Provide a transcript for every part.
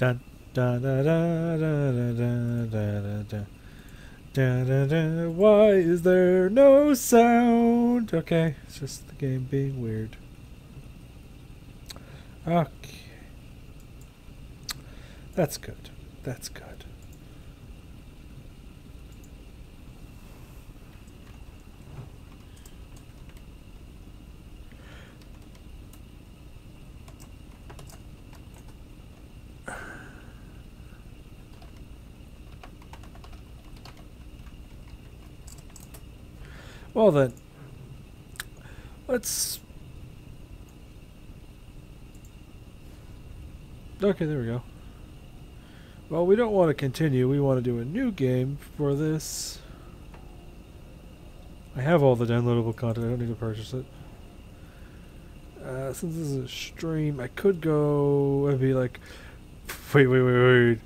Da, da, da, da, da, da, da. Da, da, da. Why is there no sound? Okay, it's just the game being weird. Okay. That's good. That's good. Well then, let's. Okay, there we go. Well, we don't want to continue. We want to do a new game for this. I have all the downloadable content. I don't need to purchase it. Uh, since this is a stream, I could go and be like, wait, wait, wait, wait.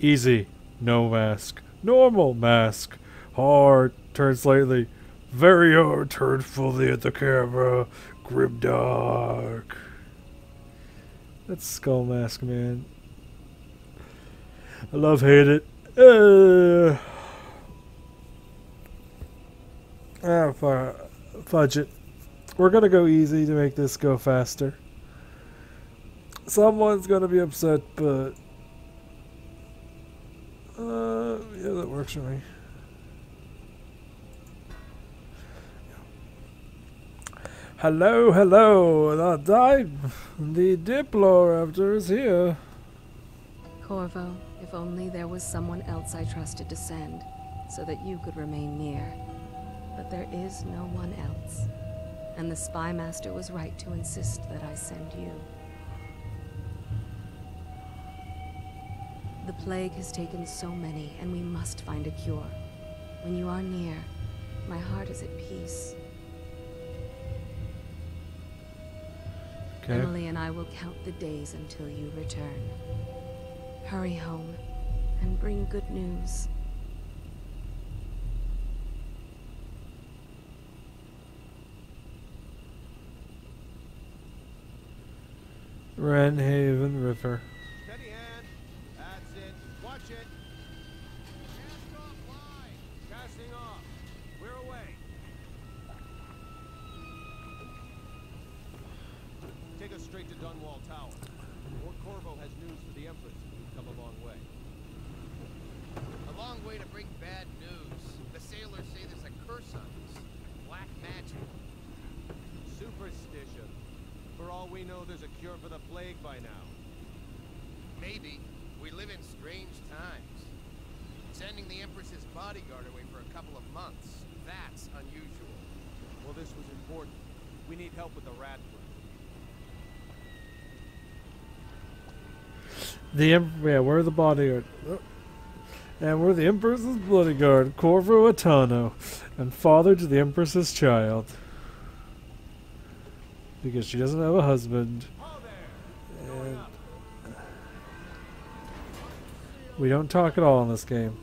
Easy, no mask. Normal mask. Hard, turn slightly. Very hard, turn fully at the camera. Grim dark. That's Skull Mask, man. I love hate it. Uh, ah, fudge it. We're gonna go easy to make this go faster. Someone's gonna be upset, but uh, yeah, that works for me. Hello, hello. The di- the Diploraptor is here. Corvo, if only there was someone else I trusted to send, so that you could remain near. But there is no one else. And the Spy Master was right to insist that I send you. The plague has taken so many, and we must find a cure. When you are near, my heart is at peace. Okay. Emily and I will count the days until you return. Hurry home and bring good news. Wrenhaven River. Steady hand. That's it. Watch it. Cast off line. Casting off. We're away. Take us straight to Dunwall Tower. Or Corvo has news for the Empress. We've come a long way. A long way to bring bad news. The sailors say there's a curse on us. Black magic. Superstition. For all we know, there's a cure for the plague by now. Maybe. We live in strange times. Sending the Empress's bodyguard away for a couple of months. That's unusual. Well, this was important. We need help with the rat. The yeah, we're the bodyguard. And we're the Empress's bodyguard, Corvo Attano, and father to the Empress's child. Because she doesn't have a husband. And we don't talk at all in this game.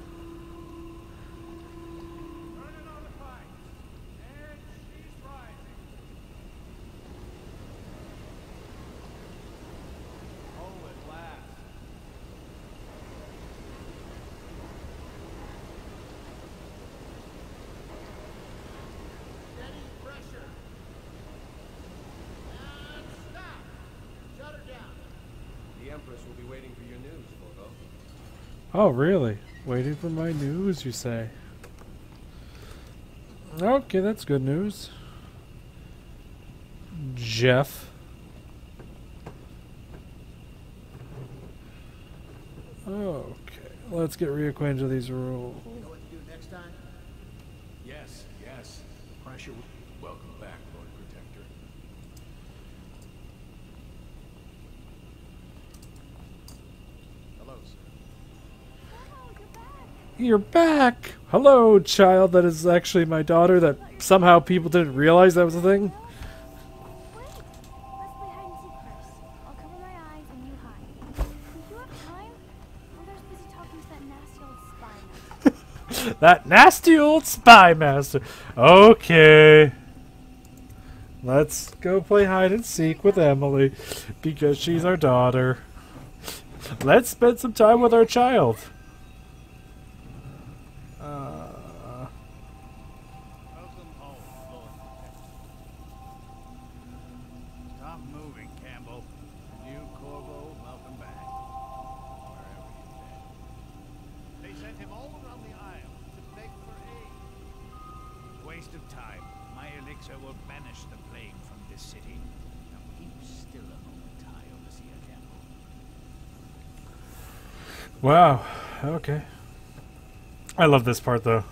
Oh, at last. Steady pressure. And stop. Shut her down. The Empress will be waiting for your news, Corvo. Oh, really? Waiting for my news, you say? Okay, that's good news. Jeff. Okay, let's get reacquainted with these rules. You know what to do next time? Yes, yes. Pressure. Welcome back, Lord Protector. Hello, sir. You're back! Hello, child that is actually my daughter that somehow people didn't realize that was a thing. That nasty old spy master. Okay. Let's go play hide and seek with Emily because she's our daughter. Let's spend some time with our child. Wow. Okay. I love this part though.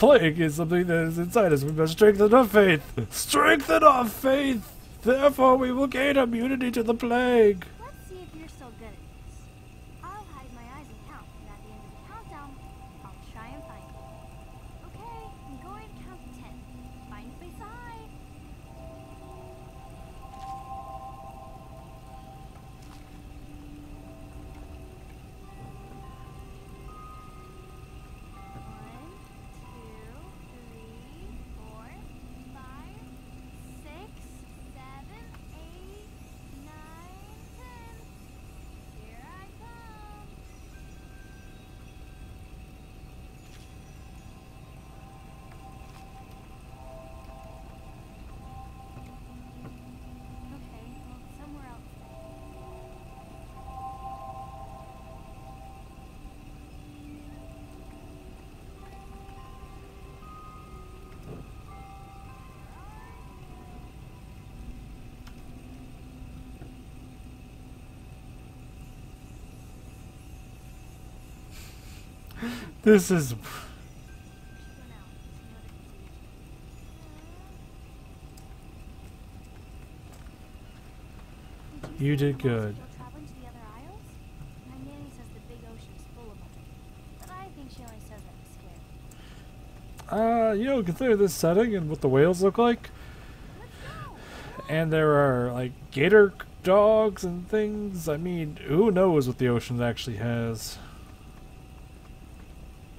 Plague is something that is inside us. We must strengthen our faith. Strengthen our faith. Therefore, we will gain immunity to the plague. Says is... You did good. Uh, you know, consider this setting and what the whales look like. And there are, like, gator dogs and things. I mean, who knows what the ocean actually has?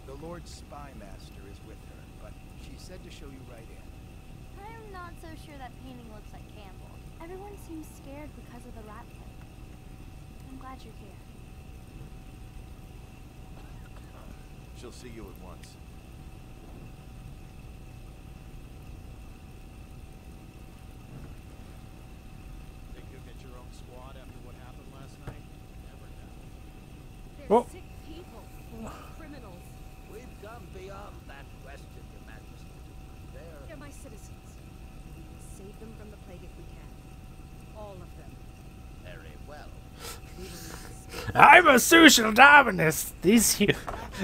The Lord Spymaster is with her, but she said to show you right in. I'm not so sure that painting looks like Campbell. Everyone seems scared because of the rat plague. I'm glad you're here. She'll see you at once. Think you'll get your own squad after what happened last night? Never know. They're Oh. sick people. Criminals. We've gone beyond that question, Your Majesty. They're They're my citizens. We will save them from the plague if we can. All of them. very well. We will not spare I'm a social Darwinist. These hu-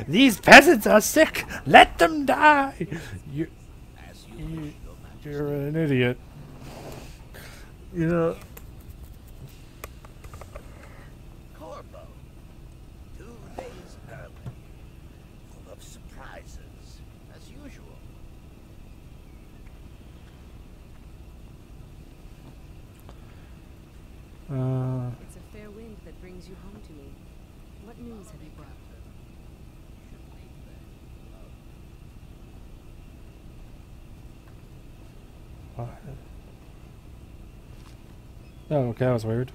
these peasants are sick. Let them die. You, As you you wish, Your Majesty. you're an idiot. You know, Corvo. Two days early. Full of surprises, as usual. uh, It's a fair wind that brings you home to me. What news have you brought? what? Oh, okay, that was weird.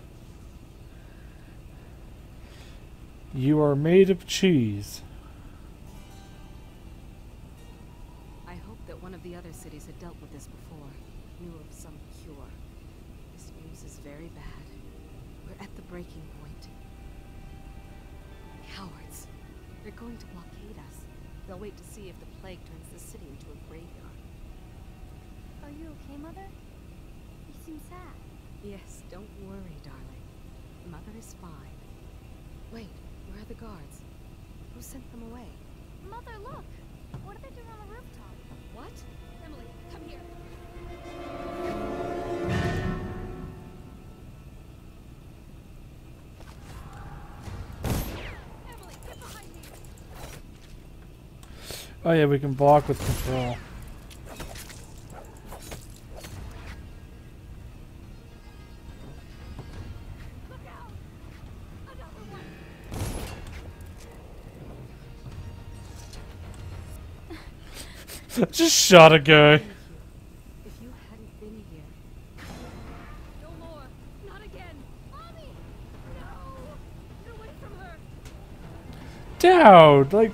You are made of cheese. I hope that one of the other cities had dealt with this before, knew of some cure. This news is very bad. We're at the breaking point. Cowards. They're going to blockade us. They'll wait to see if the plague turns the city into a graveyard. Are you okay, Mother? You seem sad. Yes, don't worry, darling. Mother is fine. Wait, where are the guards? Who sent them away? Mother, look! What are they doing on the rooftop? What? Emily, come here. Emily, get behind me. Oh yeah, we can block with control. Just shot a guy. If you hadn't been here, No more! Not again! Mommy! No! Get away from her! Daud, like,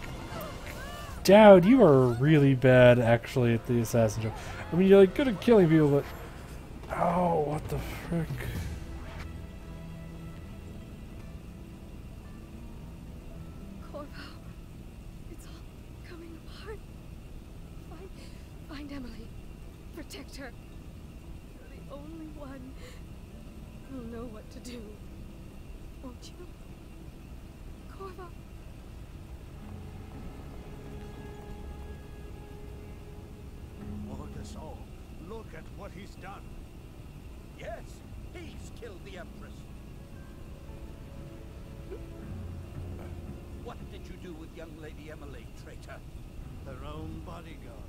Daud, you are really bad actually at the assassin job. I mean, you're like good at killing people, but oh, what the frick? What he's done. Yes, he's killed the Empress. What did you do with young Lady Emily, traitor? Their own bodyguard.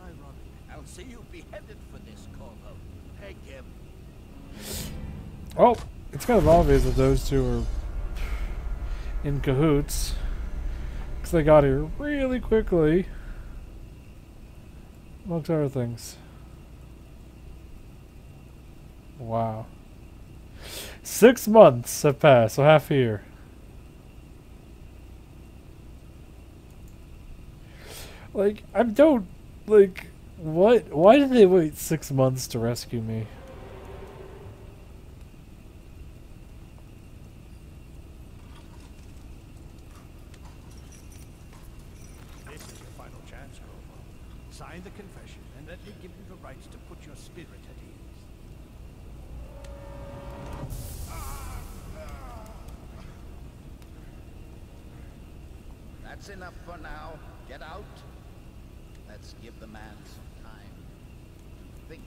Ironic. I'll see you beheaded for this, Corvo. Peg him. Oh, it's kind of obvious that those two are in cahoots because they got here really quickly, amongst other things. Wow. Six months have passed, so half a year. Like, I don't, like, what? Why did they wait six months to rescue me? This is your final chance, Corvo. Sign the confession and let me give you the rights to put your spirit at ease. That's enough for now. Get out. Let's give the man some time to think.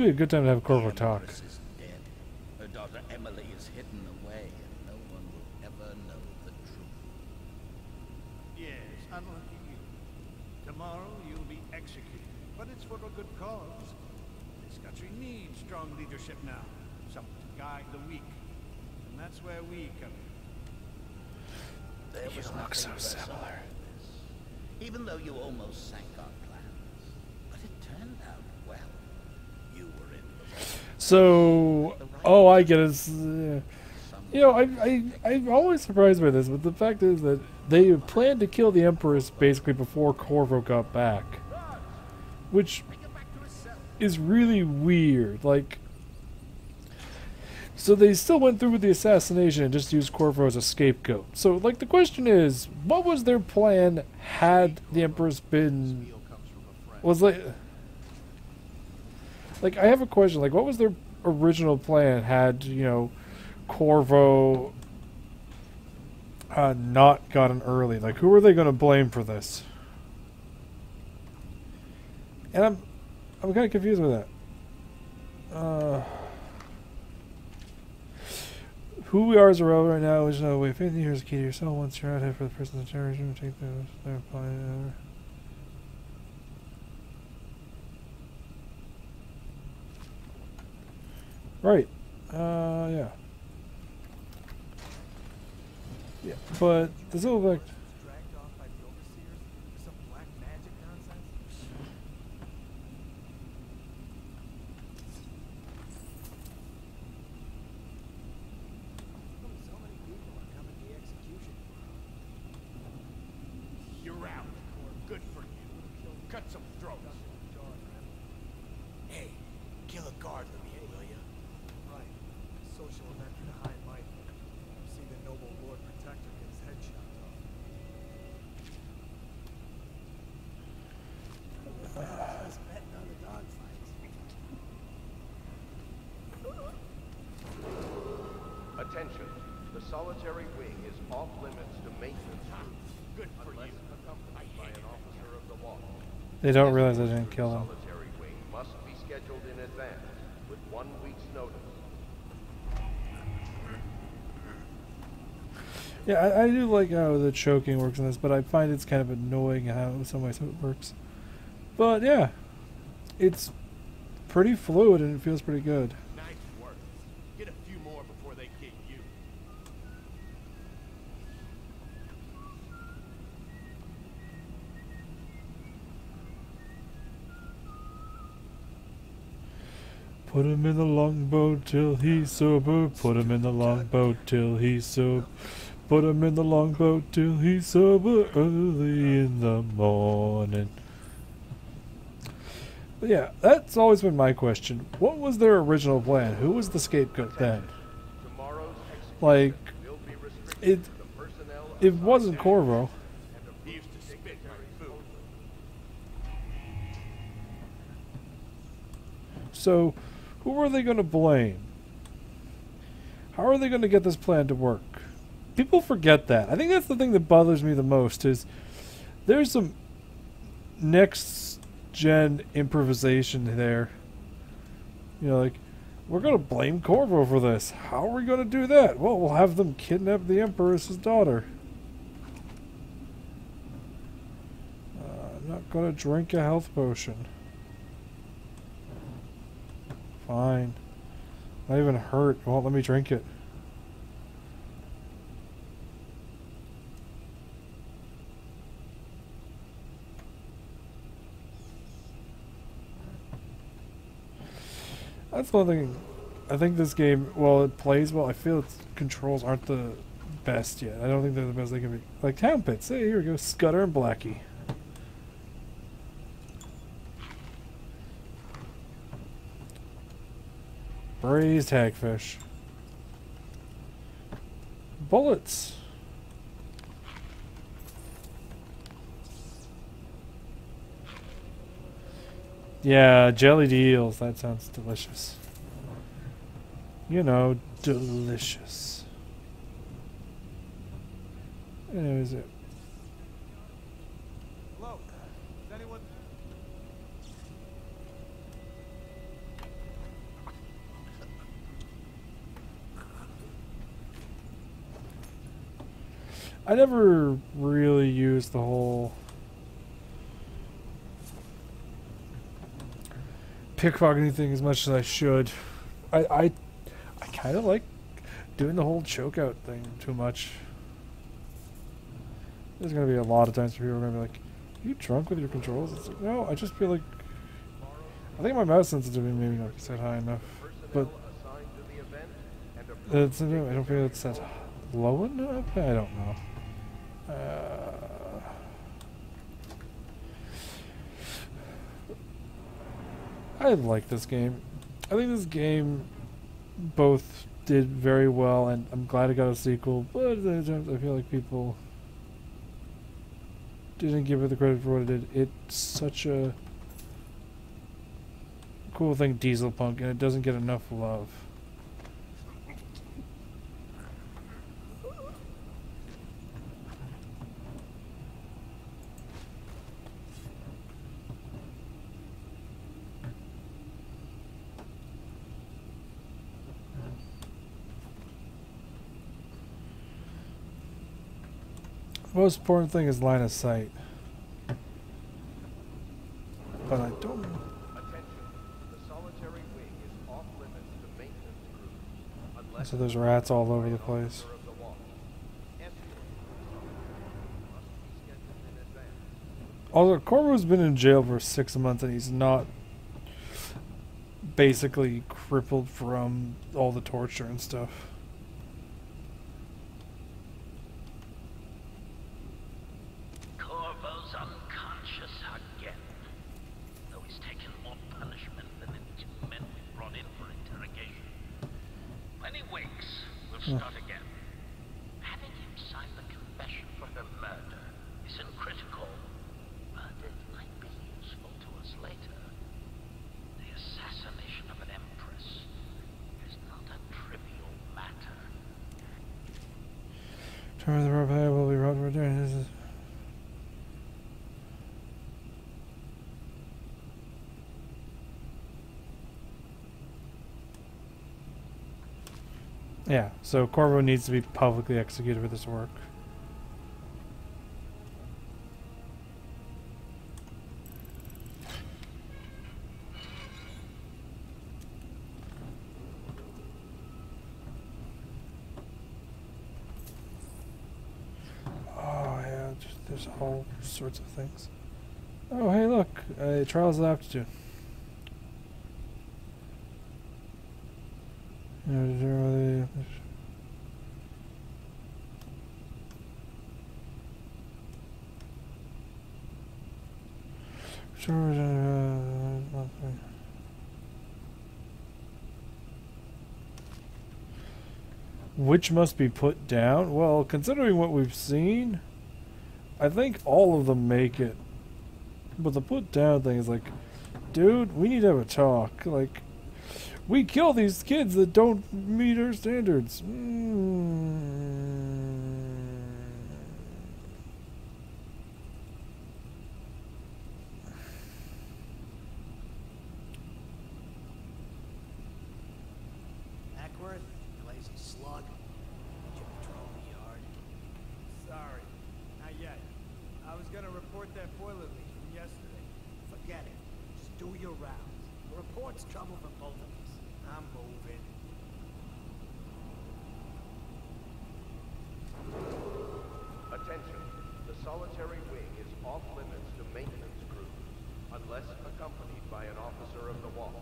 This would be a good time to have a The talk. Empress is dead. Her daughter Emily is hidden away, and no one will ever know the truth. Yes, unlucky you. Tomorrow you'll be executed, but it's for a good cause. This country needs strong leadership now, someone to guide the weak. And that's where we come in. There was look so similar. even though you almost sank our plans. But it turned out well. You were in the wrong. So, oh, I get it. Uh, you know, I, I, I'm always surprised by this, but the fact is that they planned to kill the Empress basically before Corvo got back. Which is really weird. Like, so they still went through with the assassination and just used Corvo as a scapegoat. So, like, the question is, what was their plan had the Empress been. Was like. Like, I have a question. Like, what was their original plan had, you know, Corvo uh, not gotten early? Like, who are they going to blame for this? And I'm, I'm kind of confused with that. Uh, who we are as a rebel right now is no way. Faith in you is key to yourself. Once you're out here for the person's terrorism, take the their plan. Right. Uh, yeah. Yeah, but the Zilvec. Dragged off by the overseers for some black magic nonsense. So many people are coming to the execution. You're out. Good for you. Cut some throats. Hey, kill a guard with me, will ya? Right. Social event for the High Might. See the noble Lord Protector get his head chopped off. Just betting on the dogfights. Attention. The solitary wing is off limits to maintenance Good for unless you. accompanied by an officer of the law. They don't realize I didn't kill them. Solitary wing must be scheduled in advance with one week's notice. Yeah, I, I do like how the choking works in this, but I find it's kind of annoying how in some ways it works. But yeah, it's pretty fluid and it feels pretty good. Him in the longboat till he's sober. Put him in the longboat till he's sober. Put him in the longboat till he's sober early in the morning. But yeah, that's always been my question. What was their original plan? Who was the scapegoat then? Like, it it wasn't Corvo. So, who are they going to blame? How are they going to get this plan to work? People forget that. I think that's the thing that bothers me the most is there's some next gen improvisation there. You know, like we're going to blame Corvo for this. How are we going to do that? Well, we'll have them kidnap the Empress's daughter. Uh, I'm not going to drink a health potion. Fine. Not even hurt. Won't let me drink it. That's one thing. I think this game, while it plays well, I feel its controls aren't the best yet. I don't think they're the best they can be. Like Hound Pits. Hey, here we go. Scudder and Blackie. Braised hagfish. Bullets. Yeah, jellied eels. That sounds delicious. You know, delicious. Anyways, it. Hello? Is anyone... I never really used the whole pickpocketing thing as much as I should. I I, I kind of like doing the whole chokeout thing too much. There's gonna be a lot of times where people are gonna be like, "Are you drunk with your controls?" It's like, no, I just feel like I think my mouse sensitivity maybe not set high enough, but assigned to the event it's, I don't feel it's set low enough. I don't know. Uh, I like this game. I think this game both did very well, and I'm glad it got a sequel. But I feel like people didn't give it the credit for what it did. It's such a cool thing, Diesel Punk, and it doesn't get enough love. The most important thing is line of sight. But I don't. Attention. The solitary wing is off limits to maintenance crews. So there's rats all over the place. of the watch. Escort. Must be scheduled in advance. Although Corvo's been in jail for six months and he's not basically crippled from all the torture and stuff. Corvo's unconscious again. Though he's taken more punishment than the two men we brought in for interrogation. When he wakes, we'll start again. Having him sign the confession for her murder isn't critical, but it might be useful to us later. The assassination of an empress is not a trivial matter. Turn the rope ahead will be brought to return. This is. Yeah, so Corvo needs to be publicly executed for this work. Oh all sorts of things. Oh hey look, uh, trials of aptitude. Determine the- Sure, uh, nothing. Which must be put down? Well, considering what we've seen, I think all of them make it. But the put down thing is like, dude, we need to have a talk. Like, we kill these kids that don't meet our standards. Mm. Ackworth, you lazy slug. Did you patrol the yard? Sorry, not yet. I was gonna report that boiler leak from yesterday. Forget it. Just do your rounds. The report's trouble for both of us. I'm moving. Attention. The solitary wing is off limits to maintenance crews, unless accompanied by an officer of the wall.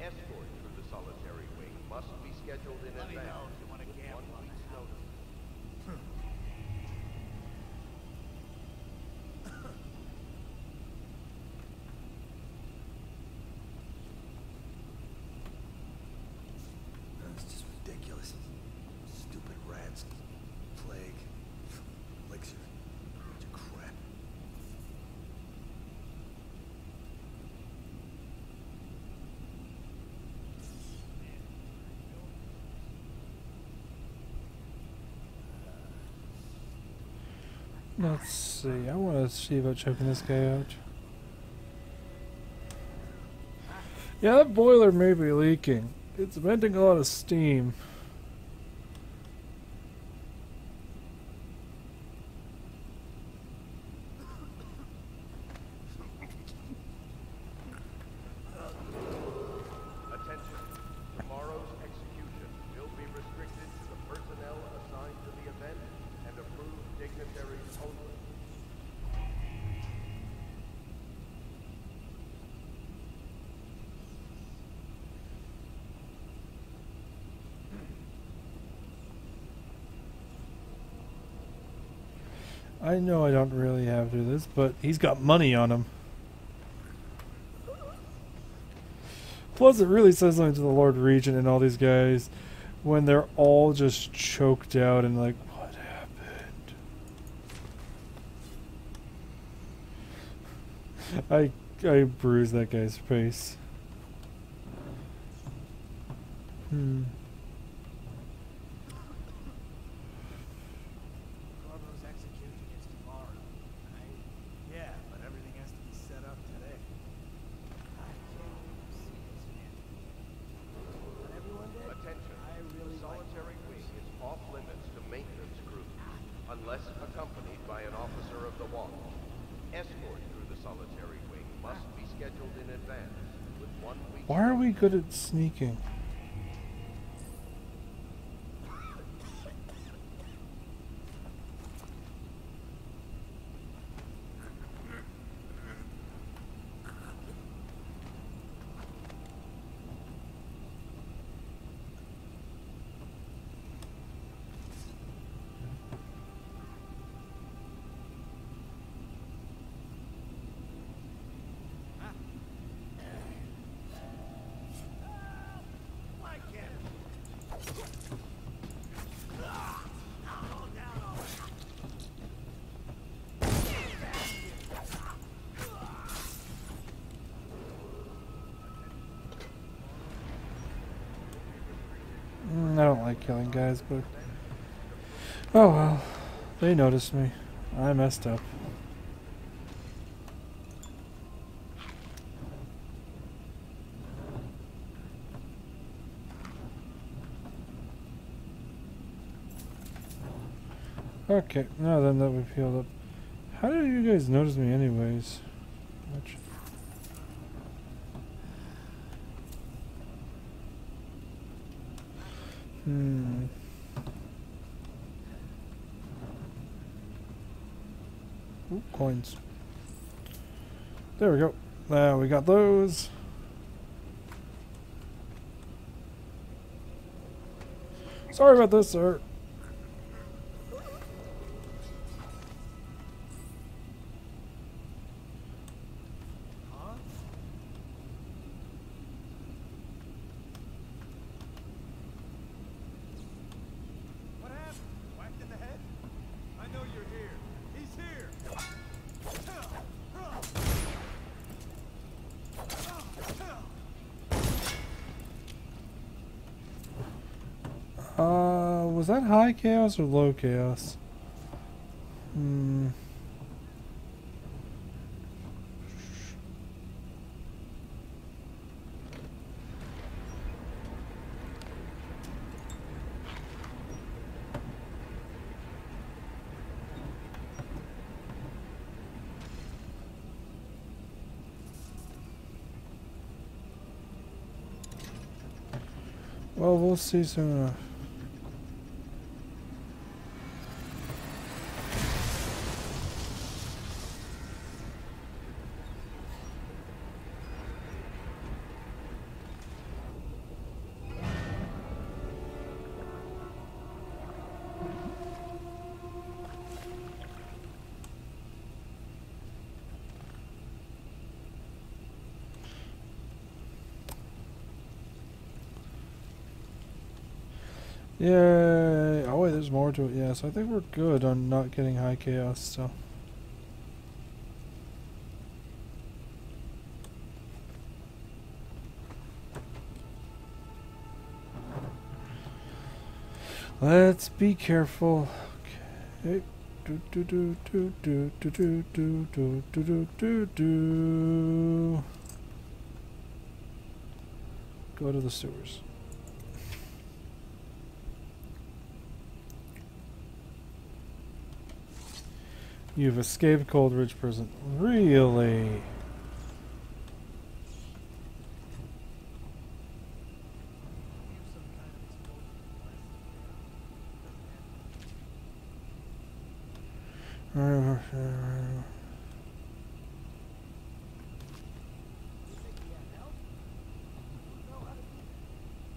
Escort through the solitary wing must be scheduled in Let me advance. know if you want to with gamble one on week's the house. notice. It's just ridiculous. Stupid rats. Plague. Elixir. Bunch of crap. Let's see. I want to see about choking this guy out. Yeah, that boiler may be leaking. It's venting a lot of steam. Attention. Tomorrow's execution will be restricted to the personnel assigned to the event and approved dignitaries only. I know I don't really have to do this, but he's got money on him. Plus, it really says something to the Lord Regent and all these guys when they're all just choked out and like, what happened? I I bruised that guy's face. Hmm. Corvo's execution is tomorrow. Right? Yeah, but everything has to be set up today. I can't see this man. But everyone did. Attention. I really the like solitary Corvo's. wing is off limits to maintenance crews, unless accompanied by an officer of the wall. Escort through the solitary wing must be scheduled in advance, with one week's Why are we good at sneaking? killing guys, but... Oh well. They noticed me. I messed up. Okay, now then that we've healed up. How did you guys notice me anyways? Hmm. Ooh, coins. There we go. Now we got those. Sorry about this, sir. High chaos or low chaos? Hmm. Well, we'll see soon enough. Yay! Oh wait, there's more to it. Yes, I think we're good on not getting high chaos so... Let's be careful. Okay. Do do do do do do do do do do do do. Go to the sewers. You've escaped Coldridge Prison. Really?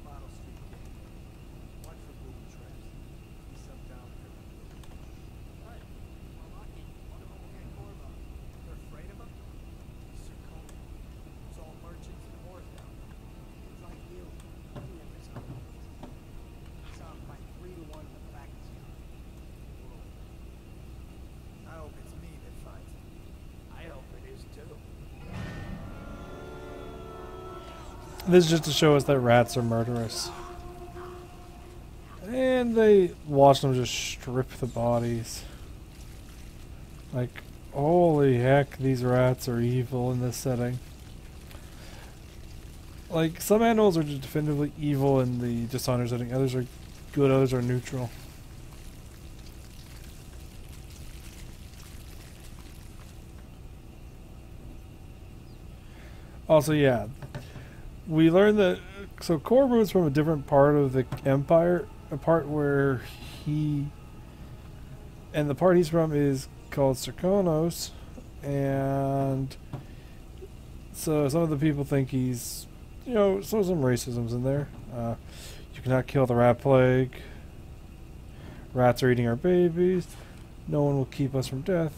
Bottle Street Gang. Watch for booby traps. See some down here. Right. Well, lucky. One of them will get Corvo. They're afraid of him? Sarcoma. It's all merchants and whores down there. It's like you. You never saw them. It's off by three to one in the practice yard. Whoa. I hope it's me that finds him. I hope it is too. This is just to show us that rats are murderous. And they watch them just strip the bodies. Like, holy heck, these rats are evil in this setting. Like, some animals are just definitively evil in the Dishonored setting, others are good, others are neutral. Also, yeah, we learned that so Corvo is from a different part of the empire, a part where he and the part he's from is called Serkonos, and so some of the people think he's, you know, so some racism's in there. Uh, you cannot kill the rat plague. Rats are eating our babies. No one will keep us from death.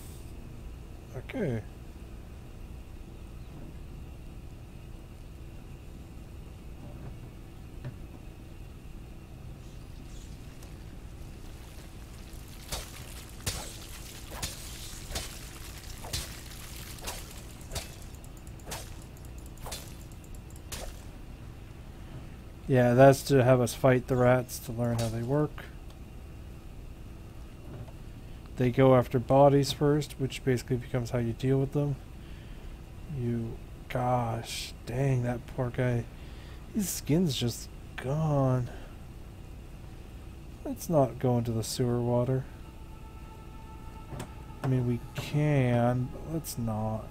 Okay. Yeah, that's to have us fight the rats to learn how they work. They go after bodies first, which basically becomes how you deal with them. You, gosh, dang, that poor guy. His skin's just gone. Let's not go into the sewer water. I mean, we can, but let's not.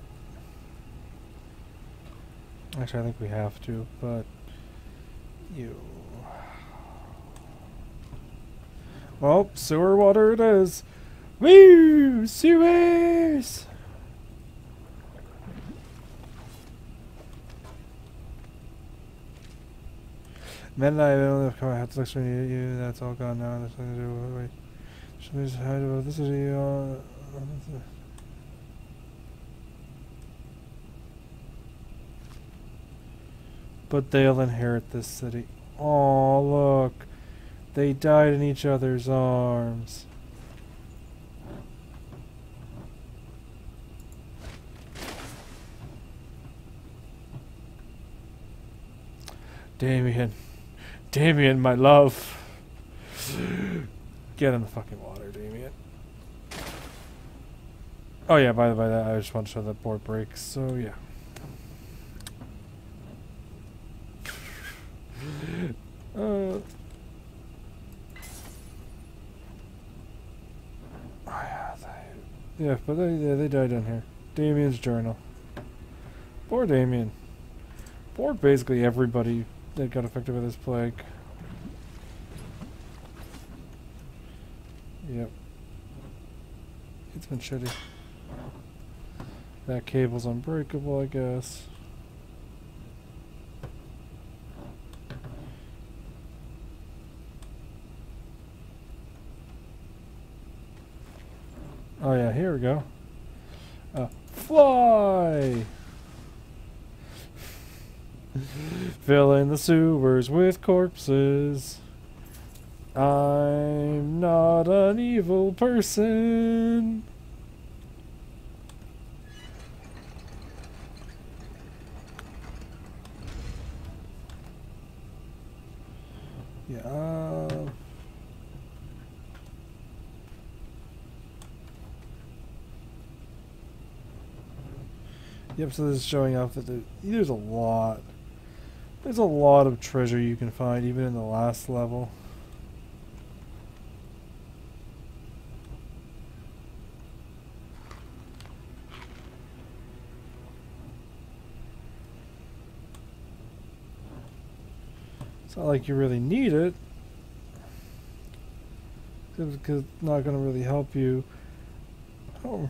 Actually, I think we have to, but you. Well, sewer water it is. Woo! Sewers! Midnight, I only have had to lecture you, you. That's all gone now. There's nothing to do with it. Just hide about this city? Uh, but they'll inherit this city. Oh, look. They died in each other's arms. Damien. Damien, my love. Get in the fucking water, Damien. Oh yeah, by the way, that I just want to show that board breaks, so yeah. Oh yeah, but they yeah, they died in here. Damien's journal. Poor Damien. Poor basically everybody that got affected by this plague. Yep. It's been shitty. That cable's unbreakable, I guess. Oh yeah, here we go. Uh, fly! Filling the sewers with corpses. I'm not an evil person. Yeah. Uh, yep, so this is showing off that the, there's a lot. There's a lot of treasure you can find, even in the last level. It's not like you really need it. Because it's not going to really help you. Oh,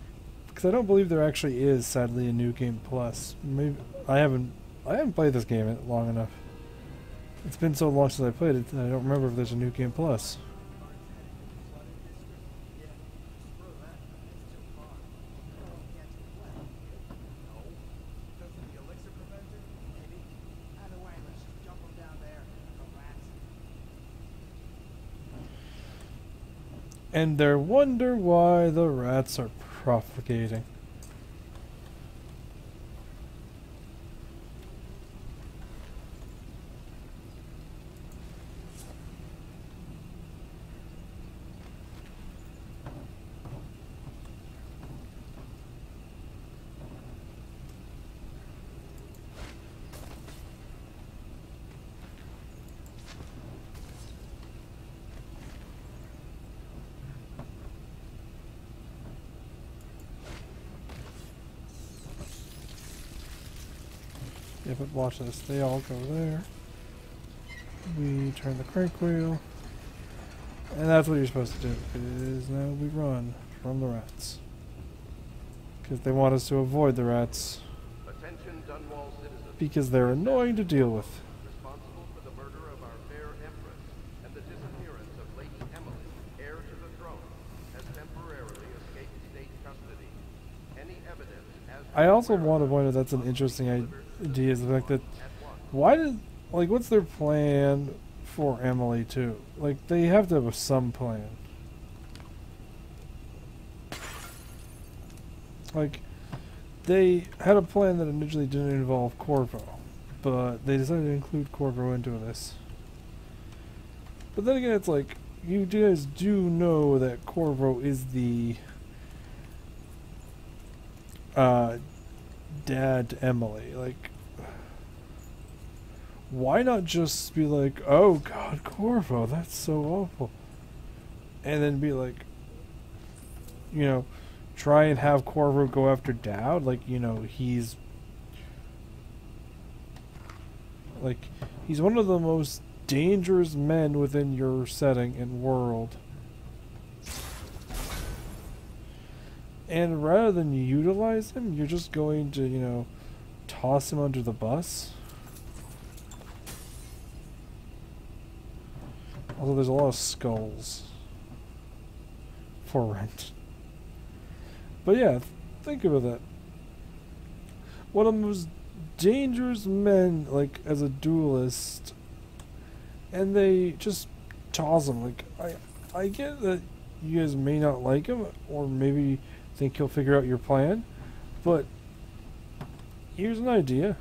because I don't believe there actually is, sadly, a new game plus. Maybe I haven't. I haven't played this game long enough. It's been so long since I played it. I don't remember if there's a new game plus. And they wonder why the rats are propagating. Yeah, but watch this. They all go there. We turn the crank wheel. And that's what you're supposed to do. Is now we run from the rats. Because they want us to avoid the rats. Attention Dunwall citizens. Because they're annoying to deal with. Responsible for the murder of our fair empress and the disappearance of Lady Emily, heir to the throne, has temporarily escaped state custody. Any evidence as I also want to point out that's an interesting idea is the fact that why did like what's their plan for Emily too? Like they have to have some plan. Like they had a plan that initially didn't involve Corvo, but they decided to include Corvo into this. But then again, it's like you guys do know that Corvo is the uh, dad Emily. Like, why not just be like, "Oh God, Corvo, that's so awful," and then be like, you know, try and have Corvo go after Daud. Like, you know, he's like he's one of the most dangerous men within your setting and world. And rather than utilize him, you're just going to, you know, toss him under the bus. Although there's a lot of skulls for rent. But yeah, think about that. One of the most dangerous men, like, as a duelist, and they just toss him. Like, I, I get that you guys may not like him, or maybe think he'll figure out your plan, but here's an idea.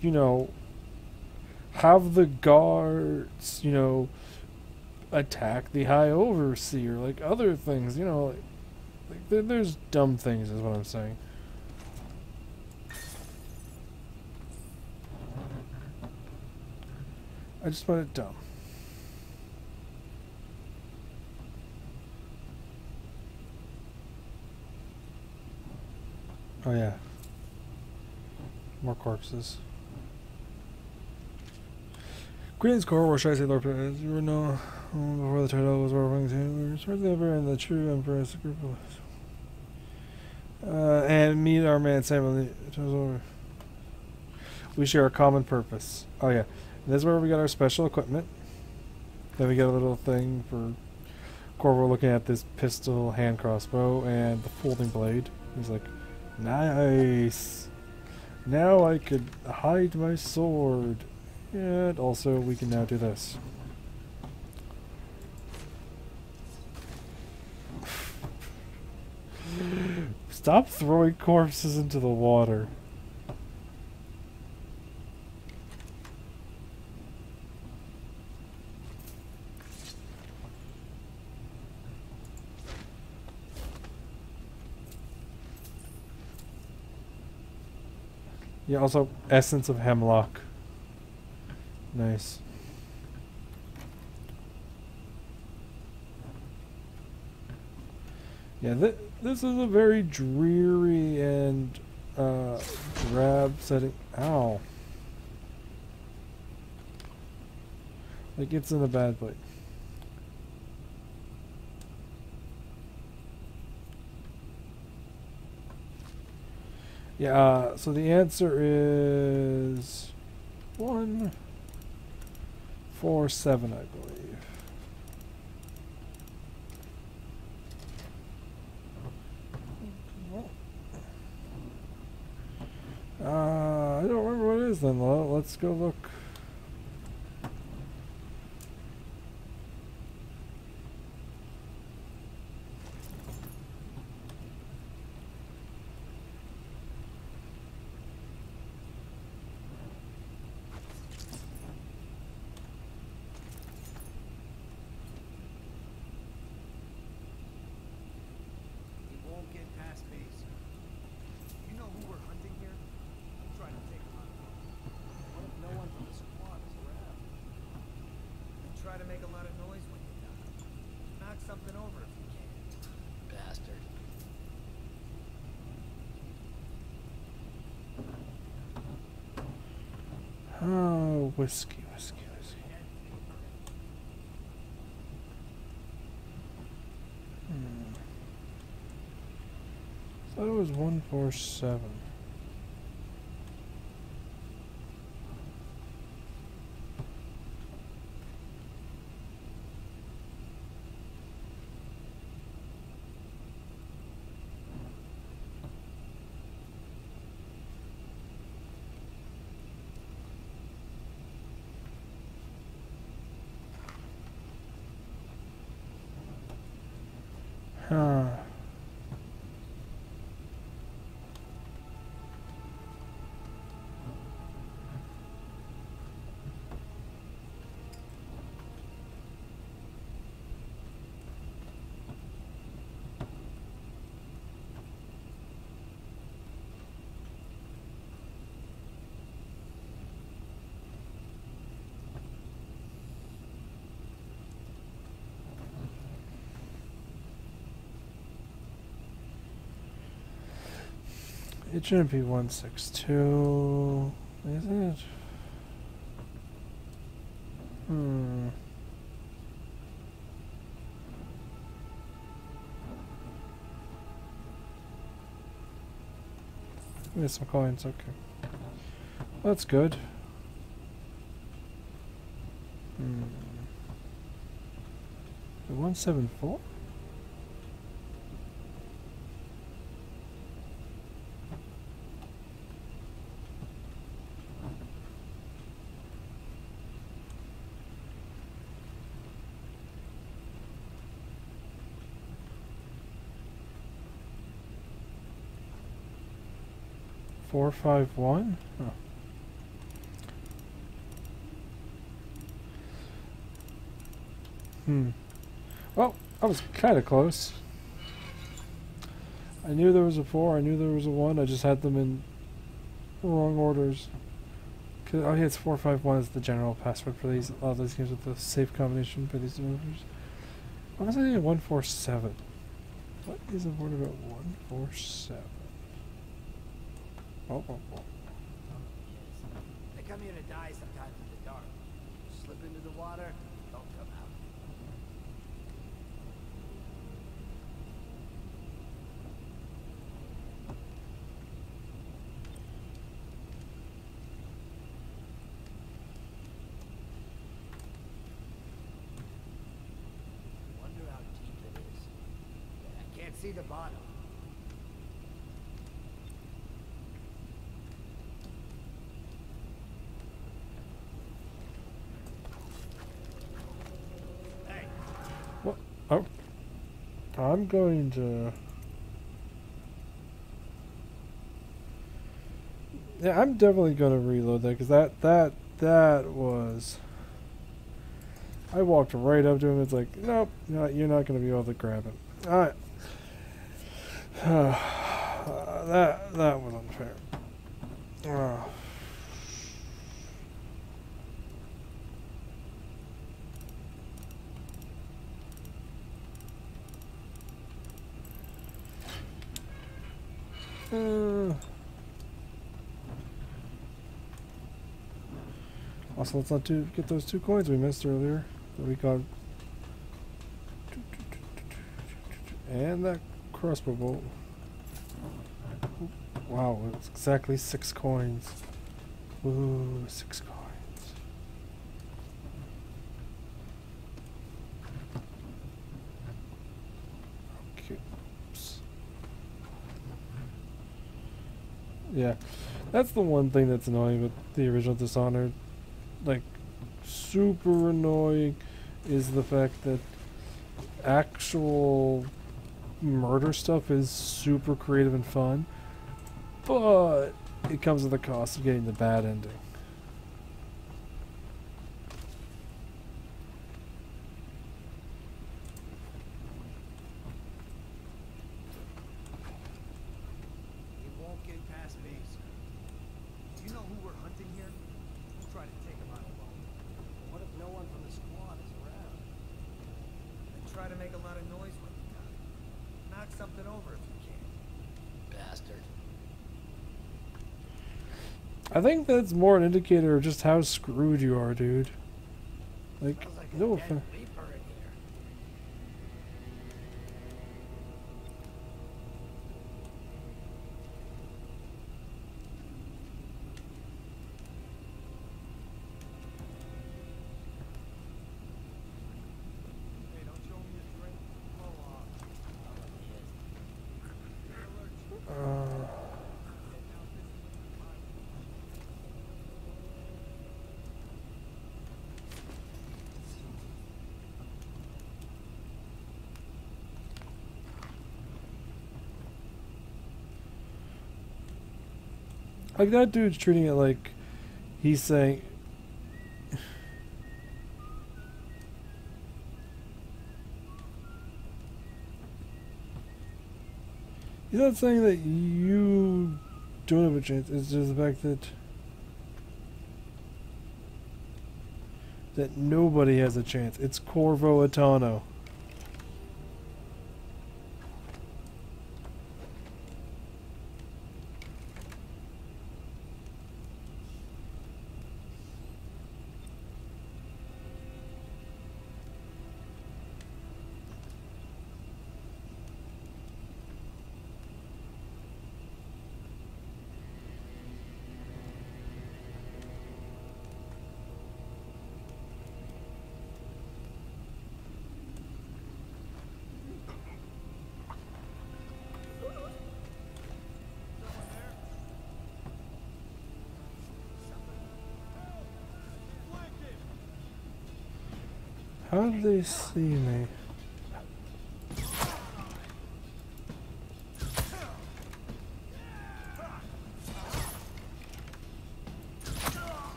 You know, have the guards, you know, attack the High Overseer, like other things, you know, like, like there, there's dumb things, is what I'm saying. I just find it dumb. Oh yeah. More corpses. Queen's Core, or should I say Lord As you know before the title was Warwing we were of ever in the true Empress group of uh, and meet our man Samuel. We share a common purpose. Oh yeah. And this is where we got our special equipment. Then we get a little thing for Corvo looking at this pistol, hand crossbow, and the folding blade. He's like, nice. Now I could hide my sword. And also we can now do this. Stop throwing corpses into the water. Yeah, also essence of hemlock. Nice. Yeah, th this is a very dreary and uh, drab setting. Ow. Like, it's in a bad place. Yeah, uh, so the answer is one, four, seven, I believe. Uh, I don't remember what it is then. Let's go look. He won't get past me, sir. You know who we're hunting here? I'm trying to take him out. What if no one from the squad is around? You try to make a lot of noise when you die. Knock something over if you can. Bastard. Oh, whiskey, whiskey, whiskey. Hmm. Thought it was one four seven. Huh. It shouldn't be 162, is it? Hmm. There's some coins, okay. That's good. Hmm. 174? Four five one? Oh. Hmm. Well, I was kind of close. I knew there was a four. I knew there was a one. I just had them in wrong orders. Cause, oh yeah, it's four five one is the general password for these. All these games with the safe combination for these numbers. Why was I thinking one four seven? What is the word about one four seven? Oh. They come here to die sometimes in the dark. Slip into the water, don't come out. Wonder how deep it is. I can't see the bottom. Hey, Oh. I'm going to. Yeah, I'm definitely going to reload that because that that that was. I walked right up to him. It's like, nope, no, you're not going to be able to grab it. All right. that that was unfair. Uh, Uh, also, let's not do, get those two coins we missed earlier that we got. And that crossbow bolt. Wow, it's exactly six coins. Ooh, six coins. Okay. Oops. Yeah, that's the one thing that's annoying with the original Dishonored. Like, super annoying is the fact that actual murder stuff is super creative and fun, but it comes at the cost of getting the bad ending. he won't get past me, sir. Do you know who we're hunting here? We'll try to take him out alone. What if no one from the squad is around? And try to make a lot of noise when you got it. Knock something over if you can. Bastard. I think that's more an indicator of just how screwed you are, dude. Like, no offense. reaper in here. Hey, don't you owe me a drink? Blow off. Uh, like that dude's treating it like he's saying He's not saying that you don't have a chance. It's just the fact that that nobody has a chance. It's Corvo Attano. How do they see me?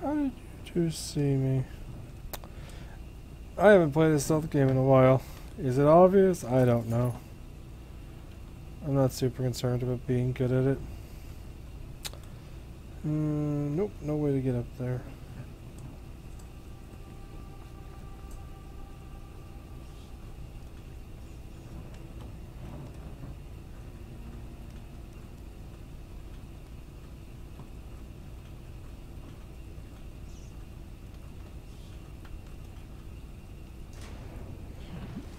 How did you two see me? I haven't played a stealth game in a while. Is it obvious? I don't know. I'm not super concerned about being good at it. Mm, nope, no way to get up there.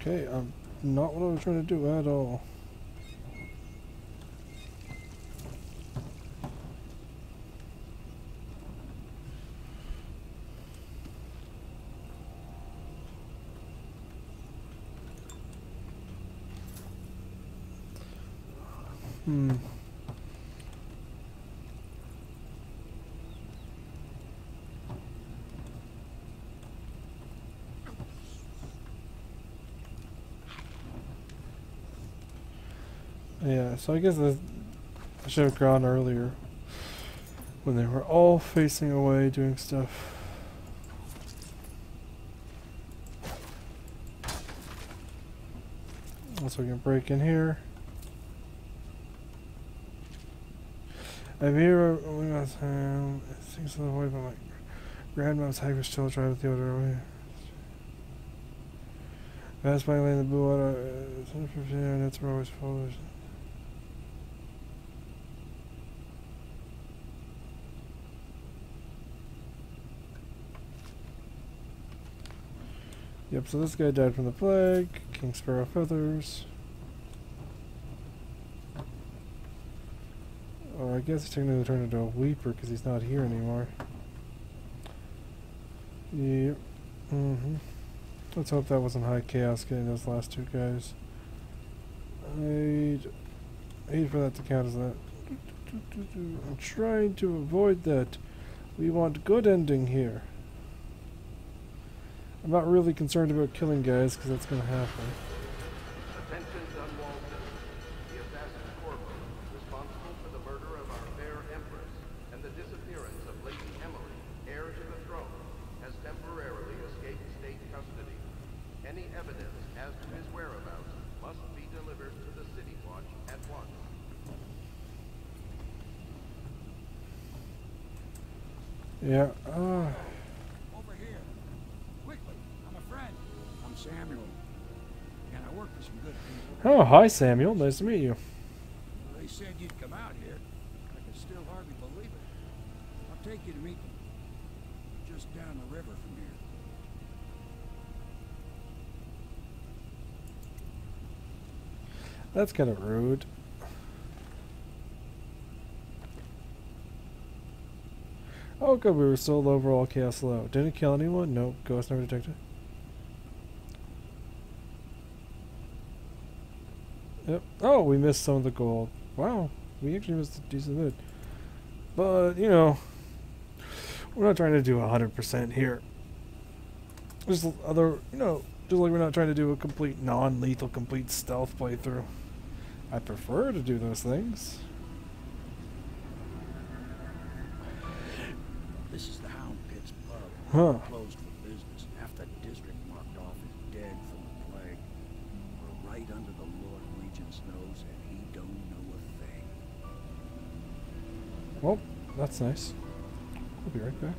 Okay, um, not what I was trying to do at all. Hmm. Yeah, so I guess I should have gone earlier when they were all facing away doing stuff. Also, we can break in here. I'm here. Oh my God, um, things on the way, but my grandma's hacker still driving the other way. That's my lane, the blue water. It's Uh, and it's always full. of- Yep, so this guy died from the plague. King Sparrow feathers. Or I guess he's technically turned into a weeper because he's not here anymore. Yep. Mm-hmm. Let's hope that wasn't high chaos getting those last two guys. I'd hate for that to count as that. I'm trying to avoid that. We want good ending here. I'm not really concerned about killing guys because that's going to happen. Attention Dunwall citizens. The assassin Corvo, responsible for the murder of our fair empress and the disappearance of Lady Emily, heir to the throne, has temporarily escaped state custody. Any evidence as to his whereabouts must be delivered to the City Watch at once. Yeah. Uh, Over here. Quickly. I'm a friend. I'm Samuel. And I work for some good people. oh, hi Samuel. Nice to meet you. They said you'd come out here. I can still hardly believe it. I'll take you to meet them. Just down the river from here. That's kind of rude. Oh, good. We were still overall chaos low. Didn't kill anyone? Nope. Ghost never detected. Yep. Oh, we missed some of the gold. Wow. We actually missed a decent bit. But, you know, we're not trying to do 100% here. Just other, you know, just like we're not trying to do a complete non-lethal, complete stealth playthrough. I prefer to do those things. Huh. Closed for business. Half the district marked off as dead from the plague. We're right under the Lord Regent's nose, and he don't know a thing. Well, that's nice. We'll be right back.